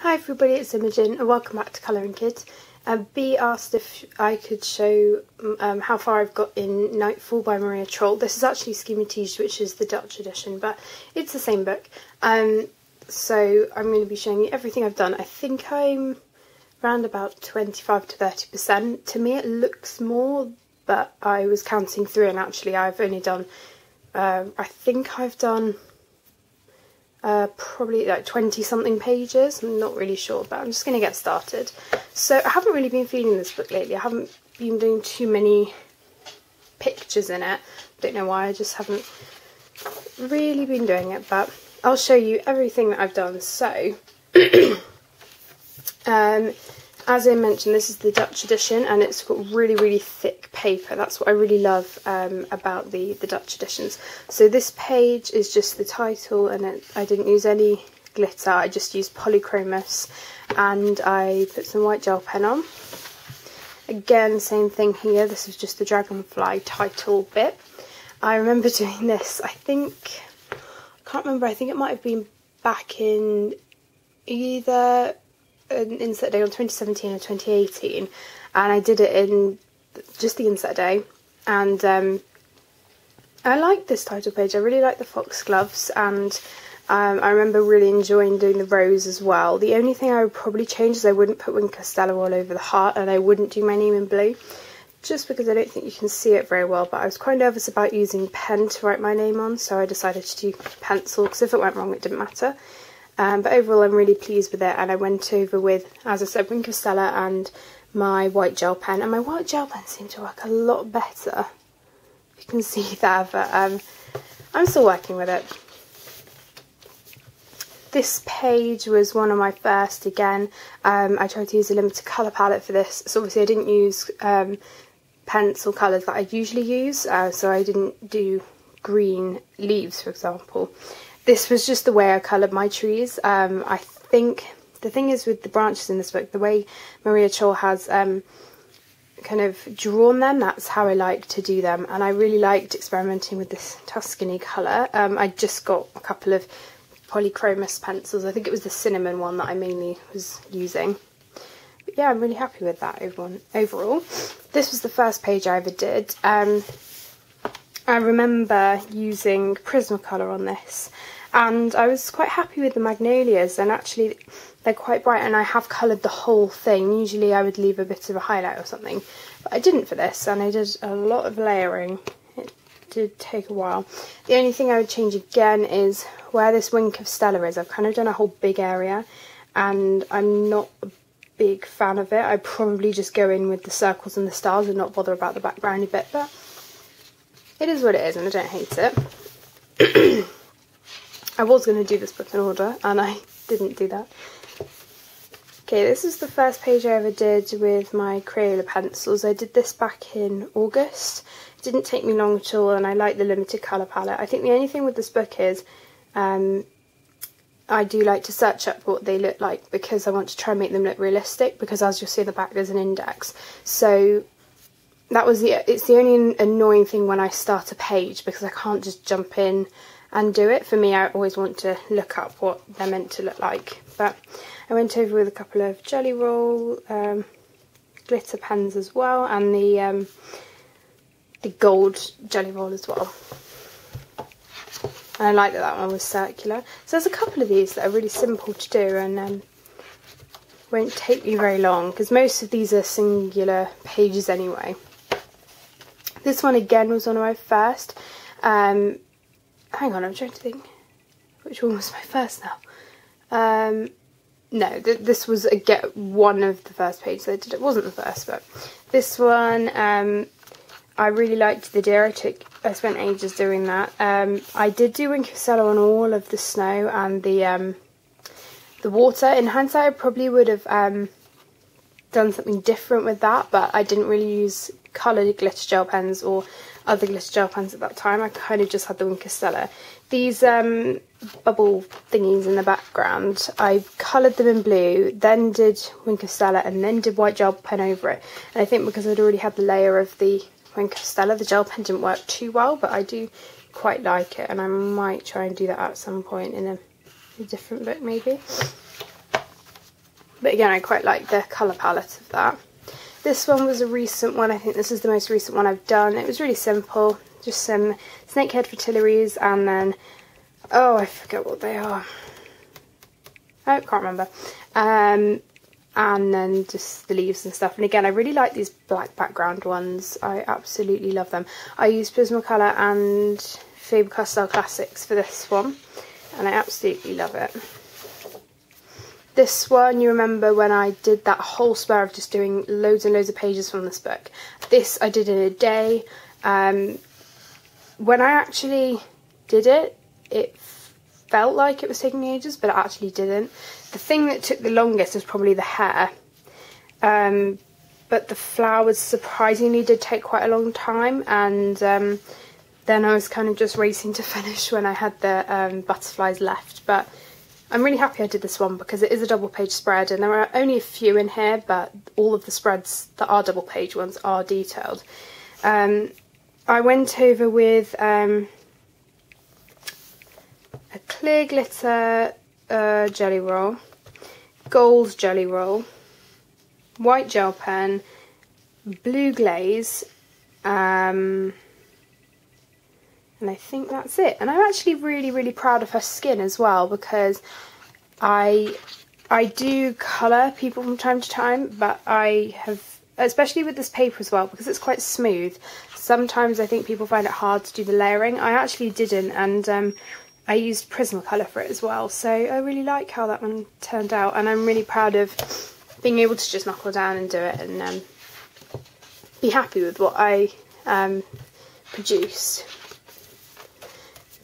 Hi everybody, it's Imogen and welcome back to Colouring Kids. Uh, B asked if I could show um, how far I've got in Nightfall by Maria Trolle. This is actually Schemer Tijd, which is the Dutch edition, but it's the same book. Um, so I'm going to be showing you everything I've done. I think I'm around about 25 to 30%. To me it looks more, but I was counting through and actually I've only done, uh, I think I've done uh, probably like 20 something pages. I'm not really sure, but I'm just going to get started. So I haven't really been feeling this book lately. I haven't been doing too many pictures in it. Don't know why, I just haven't really been doing it, but I'll show you everything that I've done. So, um, as I mentioned, this is the Dutch edition and it's got really, really thick paper. That's what I really love um, about the, the Dutch editions. So this page is just the title and it, I didn't use any glitter. I just used polychromos and I put some white gel pen on. Again, same thing here. This is just the dragonfly title bit. I remember doing this, I think, I can't remember, I think it might have been back in either an inset day on 2017 or 2018 and I did it in just the inset day and um, I like this title page. I really like the foxgloves and um, I remember really enjoying doing the rose as well. The only thing I would probably change is I wouldn't put Wink of Stella all over the heart and I wouldn't do my name in blue just because I don't think you can see it very well but I was quite nervous about using pen to write my name on so I decided to do pencil because if it went wrong it didn't matter. Um, but overall, I'm really pleased with it. And I went over with, as I said, Wink of Stella and my white gel pen. And my white gel pen seemed to work a lot better. You can see that, but um, I'm still working with it. This page was one of my first again. Um, I tried to use a limited colour palette for this. So obviously I didn't use um, pencil colours that I usually use. Uh, so I didn't do green leaves, for example this was just the way I coloured my trees. Um, I think the thing is with the branches in this book, the way Maria Trolle has um, kind of drawn them, that's how I like to do them. And I really liked experimenting with this Tuscany colour. Um, I just got a couple of polychromos pencils. I think it was the cinnamon one that I mainly was using. But yeah, I'm really happy with that overall. This was the first page I ever did. Um, I remember using Prismacolor on this and I was quite happy with the magnolias and actually they're quite bright and I have coloured the whole thing. Usually I would leave a bit of a highlight or something but I didn't for this and I did a lot of layering. It did take a while. The only thing I would change again is where this wink of Stella is. I've kind of done a whole big area and I'm not a big fan of it. I'd probably just go in with the circles and the stars and not bother about the backgroundy bit but it is what it is and I don't hate it. I was going to do this book in order and I didn't do that. Okay, this is the first page I ever did with my Crayola pencils. I did this back in August. It didn't take me long at all and I like the limited colour palette. I think the only thing with this book is um, I do like to search up what they look like because I want to try and make them look realistic because as you'll see in the back there's an index. So that was the, it's the only annoying thing when I start a page because I can't just jump in and do it. For me, I always want to look up what they're meant to look like. But I went over with a couple of Jelly Roll um, glitter pens as well, and the um, the gold Jelly Roll as well. And I like that that one was circular. So there's a couple of these that are really simple to do and um, won't take you very long because most of these are singular pages anyway. This one again was one of my first. Um, hang on, I'm trying to think which one was my first now. Um, no, th this was a get one of the first pages I did. It wasn't the first, but this one, um, I really liked the deer. I took, I spent ages doing that. Um, I did do Stella on all of the snow and the um, the water. In hindsight, I probably would have um, done something different with that, but I didn't really use coloured glitter gel pens or other glitter gel pens at that time. I kind of just had the Wink of Stella. These um, bubble thingies in the background, I coloured them in blue, then did Wink of Stella, and then did white gel pen over it. And I think because I'd already had the layer of the Wink of Stella, the gel pen didn't work too well, but I do quite like it, and I might try and do that at some point in a, a different book maybe. but again I quite like the colour palette of that. This one was a recent one, I think this is the most recent one I've done. It was really simple, just some snakehead fritillaries and then, oh I forget what they are. I can't remember. Um, and then just the leaves and stuff. And again, I really like these black background ones. I absolutely love them. I use Prismacolor and Faber-Castell Classics for this one, and I absolutely love it. This one, you remember when I did that whole spur of just doing loads and loads of pages from this book. This I did in a day. Um, when I actually did it, it felt like it was taking ages, but it actually didn't. The thing that took the longest was probably the hair. Um, but the flowers surprisingly did take quite a long time and um, then I was kind of just racing to finish when I had the um, butterflies left. But I'm really happy I did this one because it is a double page spread and there are only a few in here but all of the spreads that are double page ones are detailed. Um, I went over with um, a clear glitter uh, jelly roll, gold jelly roll, white gel pen, blue glaze, um, and I think that's it. And I'm actually really, really proud of her skin as well because I I do colour people from time to time, but I have, especially with this paper as well, because it's quite smooth, sometimes I think people find it hard to do the layering. I actually didn't, and um, I used Prismacolor for it as well, so I really like how that one turned out, and I'm really proud of being able to just knuckle down and do it and um, be happy with what I um, produced.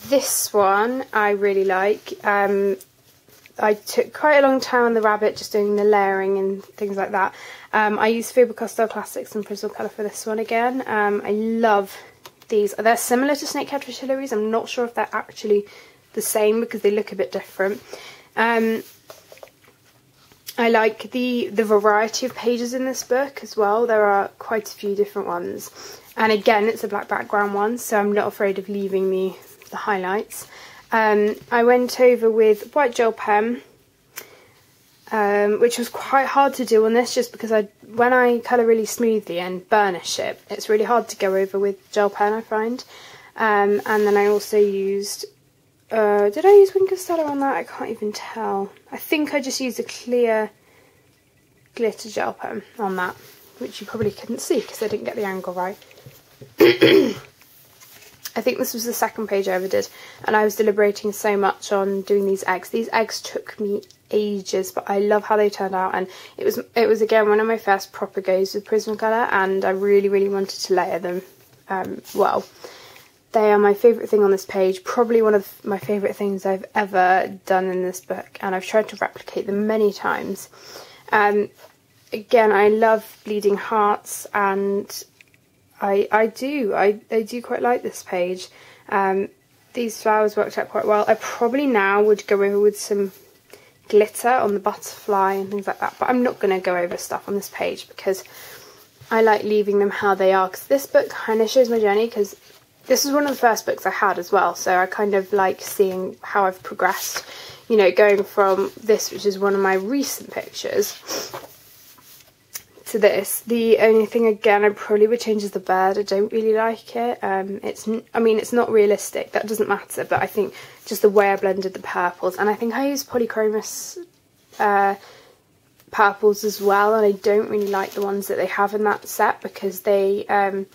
This one I really like. Um, I took quite a long time on the rabbit just doing the layering and things like that. Um, I used Faber-Castell Classics and Prismacolor for this one again. Um, I love these. They're similar to Snakehead Fritillaries. I'm not sure if they're actually the same because they look a bit different. Um, I like the, the variety of pages in this book as well. There are quite a few different ones. And again, it's a black background one, so I'm not afraid of leaving the, the highlights. Um, I went over with white gel pen, um, which was quite hard to do on this just because I, when I colour really smoothly and burnish it, it's really hard to go over with gel pen, I find. Um, and then I also used uh, did I use Wink of Stella on that? I can't even tell. I think I just used a clear glitter gel pen on that, which you probably couldn't see because I didn't get the angle right. I think this was the second page I ever did, and I was deliberating so much on doing these eggs. These eggs took me ages, but I love how they turned out, and it was it was again one of my first proper goes with Prismacolor, and I really really wanted to layer them um, well. They are my favourite thing on this page, probably one of my favourite things I've ever done in this book, and I've tried to replicate them many times. Um, again, I love Bleeding Hearts, and I I do, I, I do quite like this page. Um, these flowers worked out quite well. I probably now would go over with some glitter on the butterfly and things like that, but I'm not going to go over stuff on this page because I like leaving them how they are because this book kind of shows my journey because this is one of the first books I had as well, so I kind of like seeing how I've progressed. You know, going from this, which is one of my recent pictures, to this. The only thing, again, I probably would change is the bird. I don't really like it. Um, it's, I mean, it's not realistic. That doesn't matter, but I think just the way I blended the purples, and I think I used polychromos uh, purples as well, and I don't really like the ones that they have in that set because they um,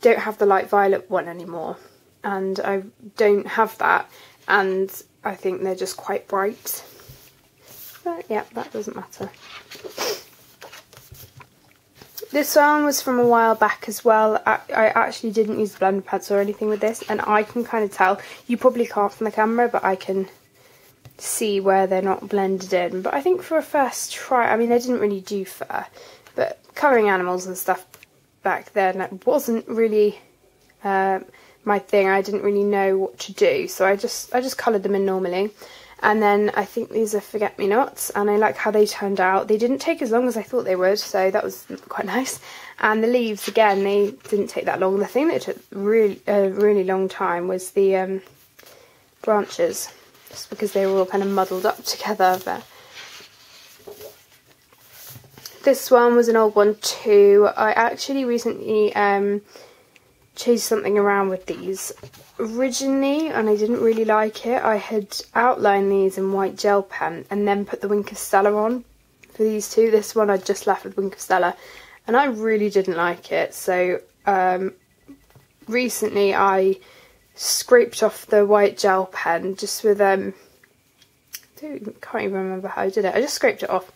don't have the light violet one anymore and I don't have that and I think they're just quite bright but yeah that doesn't matter this one was from a while back as well I, I actually didn't use blender pads or anything with this and I can kind of tell you probably can't from the camera but I can see where they're not blended in but I think for a first try I mean I didn't really do fur but colouring animals and stuff back then it wasn't really uh, my thing. I didn't really know what to do, so I just I just coloured them in normally. And then I think these are Forget Me Nots, and I like how they turned out. They didn't take as long as I thought they would, so that was quite nice. And the leaves, again, they didn't take that long. The thing that took really a really long time was the um, branches, just because they were all kind of muddled up together. But this one was an old one too. I actually recently um, changed something around with these. Originally, and I didn't really like it, I had outlined these in white gel pen and then put the Wink of Stella on for these two. This one I just left with Wink of Stella and I really didn't like it. So um, recently I scraped off the white gel pen just with um I can't even remember how I did it. I just scraped it off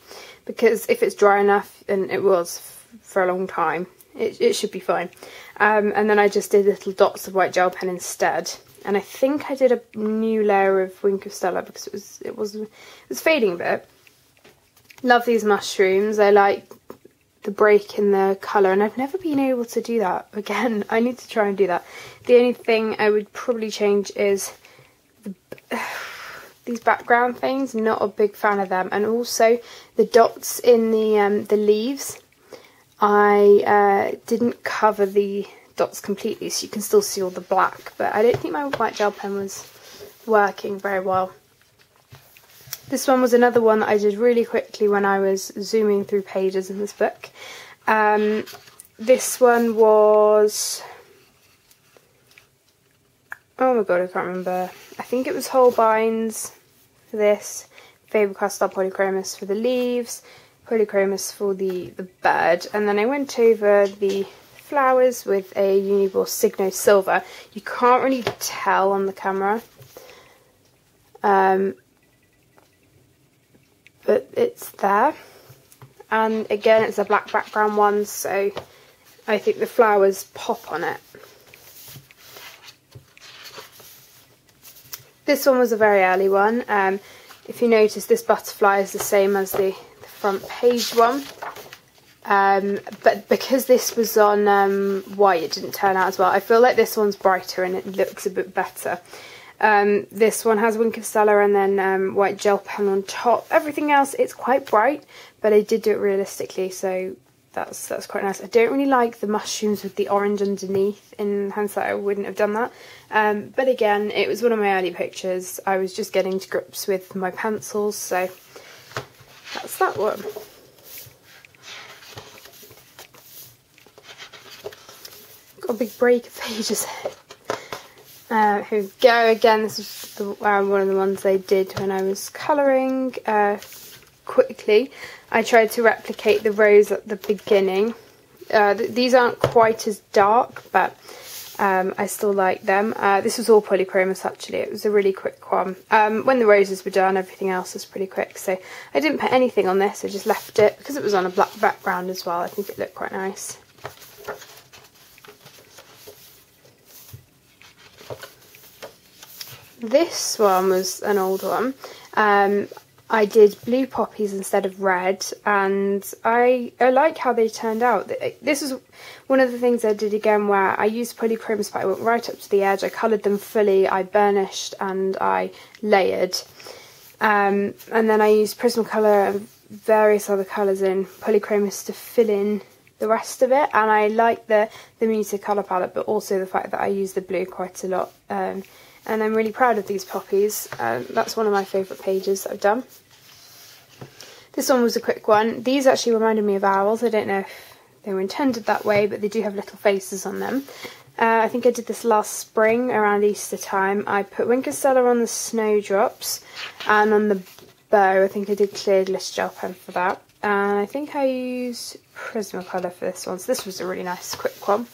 because if it's dry enough, and it was for a long time, it, it should be fine. Um, and then I just did little dots of white gel pen instead. And I think I did a new layer of Wink of Stella because it was it was it was fading a bit. Love these mushrooms. I like the break in the colour and I've never been able to do that again. I need to try and do that. The only thing I would probably change is the, these background things. Not a big fan of them. And also the dots in the um, the leaves. I uh, didn't cover the dots completely so you can still see all the black. But I don't think my white gel pen was working very well. This one was another one that I did really quickly when I was zooming through pages in this book. Um, this one was... Oh my god, I can't remember. I think it was Holbein's for this, Faber-Castell Polychromos for the leaves, Polychromos for the, the bird, and then I went over the flowers with a Uniball Signo Silver. You can't really tell on the camera. Um, but it's there. And again, it's a black background one, so I think the flowers pop on it. This one was a very early one. Um, if you notice, this butterfly is the same as the, the front page one. Um, but because this was on um, white, it didn't turn out as well. I feel like this one's brighter and it looks a bit better. Um, this one has Wink of Stella and then um, white gel pen on top. Everything else, it's quite bright, but I did do it realistically, so that's that's quite nice. I don't really like the mushrooms with the orange underneath. In hindsight, I wouldn't have done that. Um, but again, it was one of my early pictures. I was just getting to grips with my pencils, so that's that one. Got a big break of pages uh, here we go again. This is the, uh, one of the ones they did when I was colouring uh, quickly. I tried to replicate the rose at the beginning. Uh, th these aren't quite as dark, but um, I still like them. Uh, this was all polychromos actually. It was a really quick one. Um, when the roses were done, everything else was pretty quick. So I didn't put anything on this. I just left it because it was on a black background as well. I think it looked quite nice. This one was an old one. Um, I did blue poppies instead of red, and I, I like how they turned out. This is one of the things I did again where I used polychromos, but I went right up to the edge. I coloured them fully, I burnished, and I layered. Um, and then I used Prismacolor and various other colours in polychromos to fill in the rest of it. And I like the, the muted colour palette, but also the fact that I use the blue quite a lot. Um, and I'm really proud of these poppies. Um, that's one of my favourite pages that I've done. This one was a quick one. These actually reminded me of owls. I don't know if they were intended that way, but they do have little faces on them. Uh, I think I did this last spring around Easter time. I put Wink of Stella on the snowdrops and on the bow. I think I did clear glitter gel pen for that. And I think I used Prismacolor for this one. So this was a really nice quick one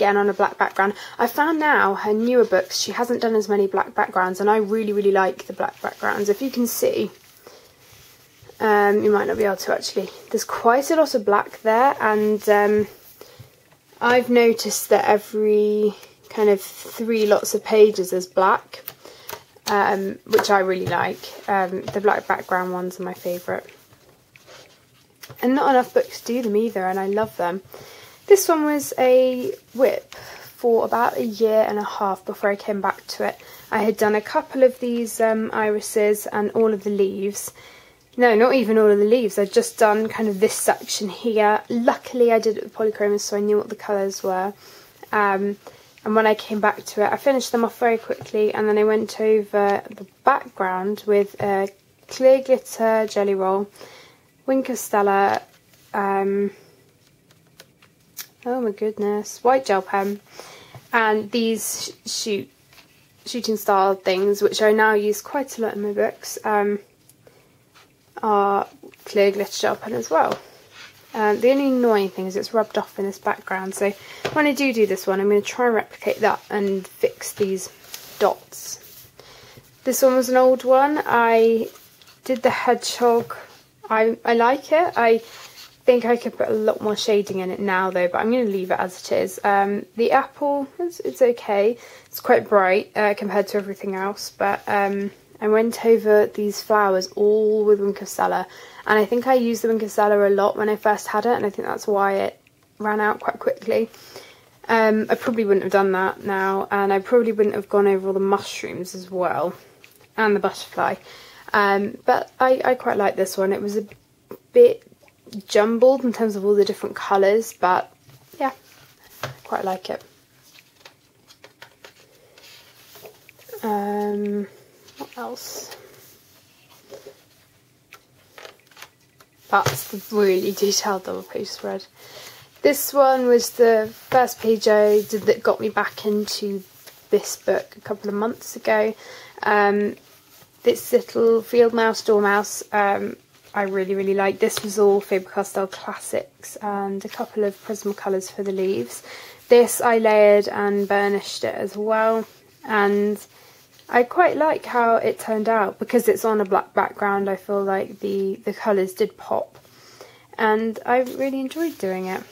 again on a black background. I found now her newer books, she hasn't done as many black backgrounds and I really, really like the black backgrounds. If you can see, um, you might not be able to actually, there's quite a lot of black there and um, I've noticed that every kind of three lots of pages is black, um, which I really like. Um, the black background ones are my favourite. And not enough books do them either and I love them. This one was a whip for about a year and a half before I came back to it. I had done a couple of these um, irises and all of the leaves. No, not even all of the leaves. I'd just done kind of this section here. Luckily, I did it with polychromos, so I knew what the colours were. Um, and when I came back to it, I finished them off very quickly, and then I went over the background with a clear glitter jelly roll, Wink of Stella, um, oh my goodness, white gel pen, and these shoot shooting star things, which I now use quite a lot in my books, um, are clear glitter gel pen as well. Um, the only annoying thing is it's rubbed off in this background, so when I do do this one, I'm going to try and replicate that and fix these dots. This one was an old one. I did the hedgehog. I, I like it. I think I could put a lot more shading in it now though, but I'm going to leave it as it is. Um, the apple, it's, it's, okay. It's quite bright uh, compared to everything else, but um, I went over these flowers all with Stella, and I think I used the Stella a lot when I first had it, and I think that's why it ran out quite quickly. Um, I probably wouldn't have done that now, and I probably wouldn't have gone over all the mushrooms as well, and the butterfly. Um, but I, I quite like this one. It was a bit jumbled in terms of all the different colours, but yeah, quite like it. Um, else? That's the really detailed double page spread. This one was the first page I did that got me back into this book a couple of months ago. Um, this little field mouse, dormouse, um, I really, really like. This was all Faber-Castell Classics and a couple of Prismacolors for the leaves. This I layered and burnished it as well. And I quite like how it turned out because it's on a black background. I feel like the, the colours did pop. And I really enjoyed doing it.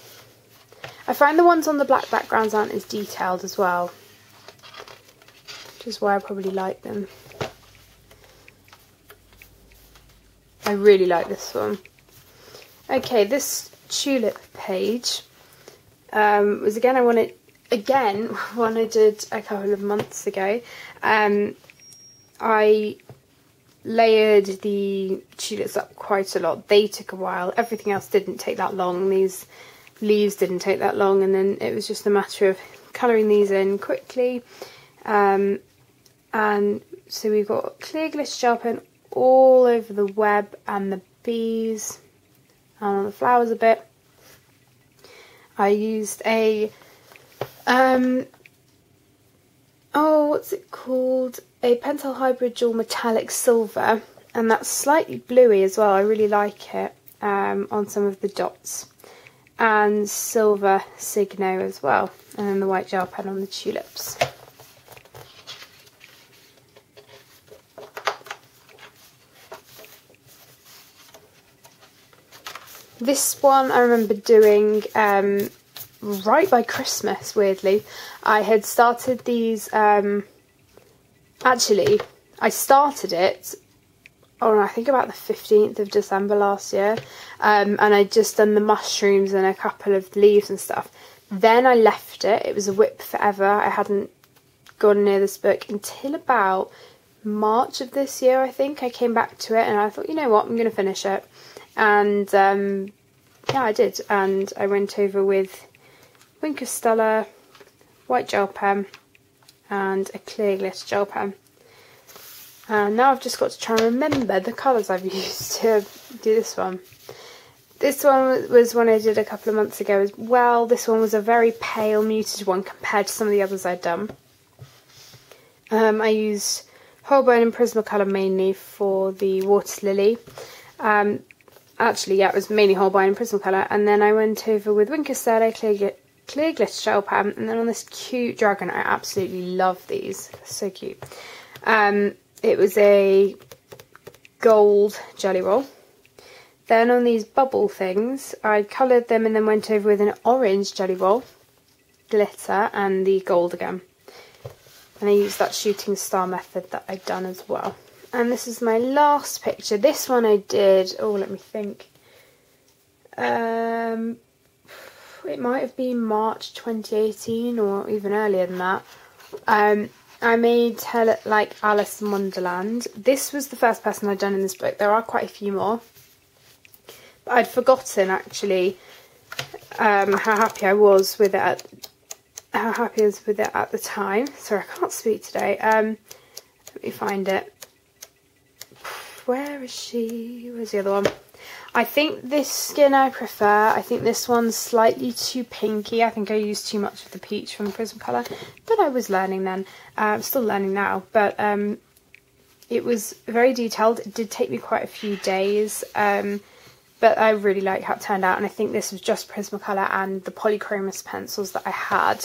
I find the ones on the black backgrounds aren't as detailed as well. Which is why I probably like them. I really like this one. Okay, this tulip page um, was again I wanted again one I did a couple of months ago. Um, I layered the tulips up quite a lot. They took a while. Everything else didn't take that long. These leaves didn't take that long, and then it was just a matter of colouring these in quickly. Um, and so we've got clear glitter gel all over the web and the bees and on the flowers a bit. I used a, um, oh, what's it called? A Pentel Hybrid Dual Metallic Silver, and that's slightly bluey as well. I really like it um, on some of the dots. And Silver Signo as well, and then the white gel pen on the tulips. This one I remember doing um, right by Christmas, weirdly. I had started these, um, actually, I started it on I think about the 15th of December last year, um, and I'd just done the mushrooms and a couple of leaves and stuff. Then I left it, it was a whip forever. I hadn't gone near this book until about March of this year, I think. I came back to it and I thought, you know what, I'm going to finish it and um, yeah, I did. And I went over with Wink of Stella, white gel pen, and a clear glitter gel pen. And now I've just got to try and remember the colours I've used to do this one. This one was one I did a couple of months ago as well. This one was a very pale, muted one compared to some of the others I'd done. Um, I used Holbein and Prismacolor mainly for the water lily. Um, actually, yeah, it was mainly Holbein and Prismacolor. And then I went over with Wink of Stella, Clear, Clear Glitter Gel Pen, and then on this cute dragon. I absolutely love these. so cute. Um, it was a gold jelly roll. Then on these bubble things, I coloured them and then went over with an orange jelly roll, glitter, and the gold again. And I used that shooting star method that I'd done as well and this is my last picture. This one I did, oh let me think, um, it might have been March 2018 or even earlier than that. Um, I made her like Alice in Wonderland. This was the first person I'd done in this book. There are quite a few more. But I'd forgotten actually um, how happy I was with it at, how happy I was with it at the time. Sorry, I can't speak today. Um, let me find it where is she? Where's the other one? I think this skin I prefer. I think this one's slightly too pinky. I think I used too much of the peach from the Prismacolor, but I was learning then. Uh, I'm still learning now, but um, it was very detailed. It did take me quite a few days, um, but I really like how it turned out. And I think this was just Prismacolor and the Polychromos pencils that I had.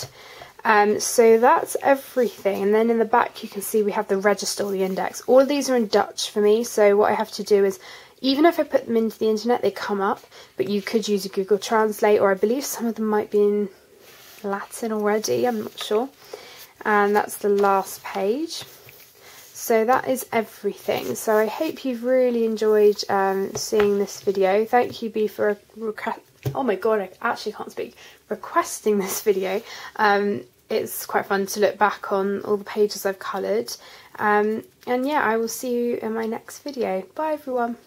Um, so that's everything. And then in the back you can see we have the register, the index. All of these are in Dutch for me. So what I have to do is, even if I put them into the internet, they come up. But you could use a Google Translate, or I believe some of them might be in Latin already. I'm not sure. And that's the last page. So that is everything. So I hope you've really enjoyed um, seeing this video. Thank you, B, for. Oh my god, I actually can't speak. Requesting this video. Um, it's quite fun to look back on all the pages I've coloured. Um, and yeah, I will see you in my next video. Bye everyone.